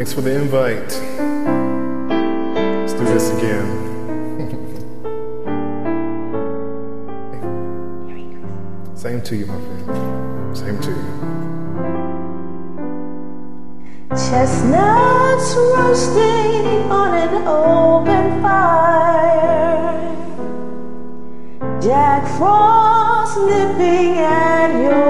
Thanks for the invite. Let's do this again. Same to you, my friend. Same to you. Chestnuts roasting on an open fire. Jack Frost nipping at your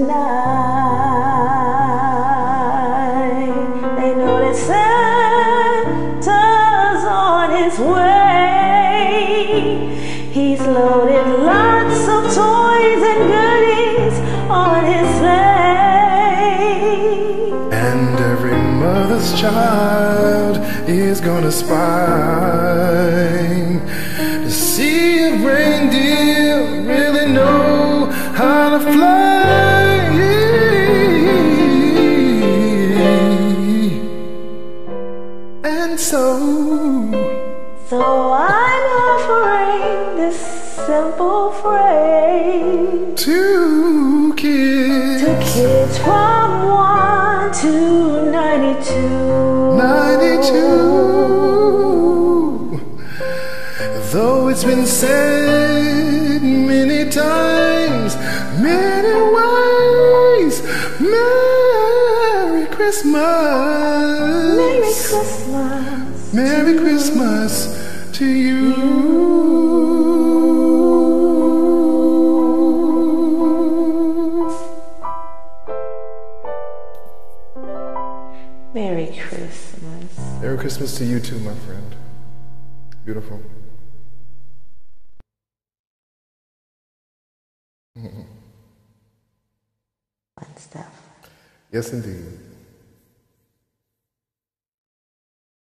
Santa's on his way. He's loaded lots of toys and goodies on his sleigh. And every mother's child is gonna spy to see if reindeer so, I'm offering this simple phrase to kids, to kids from 1 to 92. 92. Though it's been said many times, many ways, Merry Christmas. Merry Christmas. Merry Christmas to you. Merry Christmas. Merry Christmas to you too, my friend. Beautiful. Fun stuff. Yes, indeed.